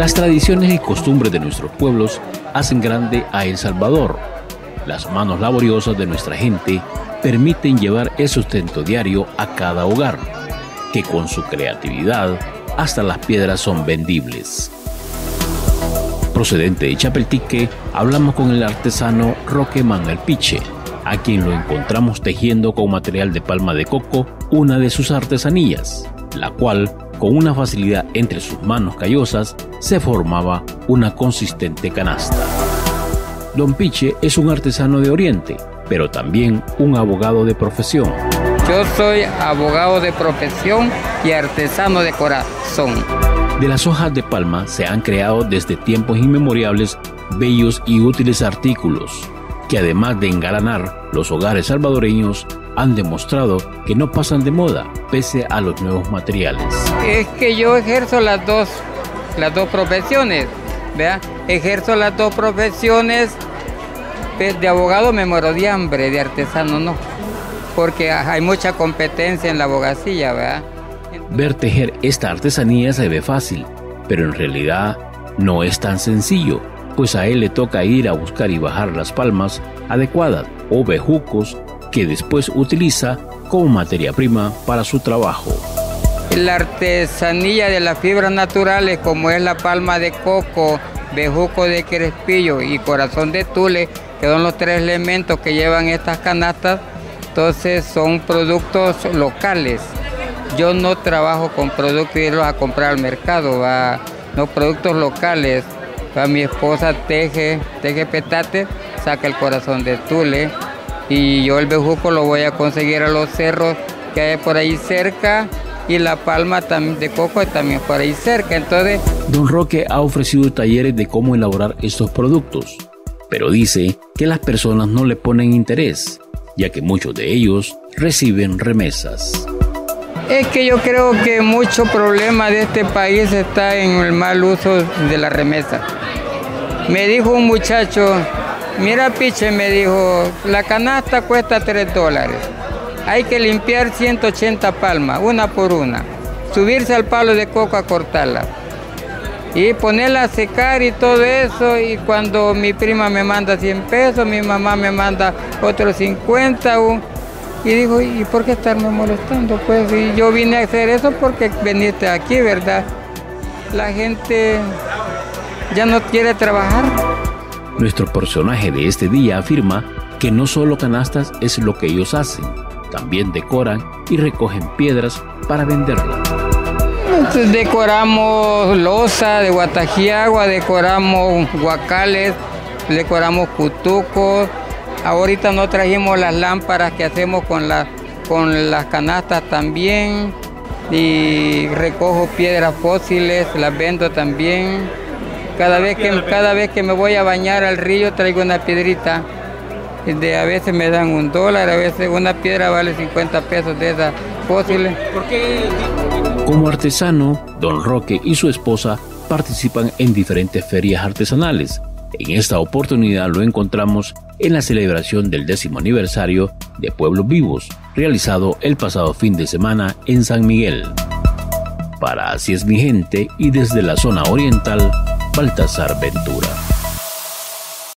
Las tradiciones y costumbres de nuestros pueblos hacen grande a El Salvador. Las manos laboriosas de nuestra gente permiten llevar el sustento diario a cada hogar, que con su creatividad hasta las piedras son vendibles. Procedente de Chapeltique, hablamos con el artesano Roque Mangalpiche, a quien lo encontramos tejiendo con material de palma de coco una de sus artesanías, la cual, con una facilidad entre sus manos callosas, se formaba una consistente canasta. Don Piche es un artesano de Oriente, pero también un abogado de profesión. Yo soy abogado de profesión y artesano de corazón. De las hojas de palma se han creado desde tiempos inmemoriales bellos y útiles artículos, que además de engalanar los hogares salvadoreños, han demostrado que no pasan de moda pese a los nuevos materiales. Es que yo ejerzo las dos, las dos profesiones, ¿vea? Ejerzo las dos profesiones, de abogado me muero de hambre, de artesano no, porque hay mucha competencia en la abogacía, ¿verdad? Ver tejer esta artesanía se ve fácil, pero en realidad no es tan sencillo pues a él le toca ir a buscar y bajar las palmas adecuadas o bejucos que después utiliza como materia prima para su trabajo. La artesanía de las fibras naturales como es la palma de coco, bejuco de crespillo y corazón de tule, que son los tres elementos que llevan estas canastas, entonces son productos locales. Yo no trabajo con productos y irlos a comprar al mercado, no productos locales mi esposa teje, teje petate, saca el corazón de tule y yo el bejuco lo voy a conseguir a los cerros que hay por ahí cerca y la palma de coco también por ahí cerca. Entonces, Don Roque ha ofrecido talleres de cómo elaborar estos productos, pero dice que las personas no le ponen interés, ya que muchos de ellos reciben remesas. Es que yo creo que mucho problema de este país está en el mal uso de la remesa. Me dijo un muchacho, mira Piche, me dijo, la canasta cuesta 3 dólares. Hay que limpiar 180 palmas, una por una. Subirse al palo de coco a cortarla. Y ponerla a secar y todo eso. Y cuando mi prima me manda 100 pesos, mi mamá me manda otros 50. Y dijo, ¿y por qué estarme molestando? Pues yo vine a hacer eso porque veniste aquí, ¿verdad? La gente ya no quiere trabajar. Nuestro personaje de este día afirma que no solo canastas es lo que ellos hacen, también decoran y recogen piedras para venderlas. decoramos losa de guatajiagua, decoramos guacales, decoramos cutucos. Ahorita no trajimos las lámparas que hacemos con, con las canastas también. Y recojo piedras fósiles, las vendo también. Cada vez, que, cada vez que me voy a bañar al río traigo una piedrita. De, a veces me dan un dólar, a veces una piedra vale 50 pesos de esas fósiles. Como artesano, don Roque y su esposa participan en diferentes ferias artesanales. En esta oportunidad lo encontramos en la celebración del décimo aniversario de Pueblos Vivos, realizado el pasado fin de semana en San Miguel. Para Así es mi gente y desde la zona oriental, Baltasar Ventura.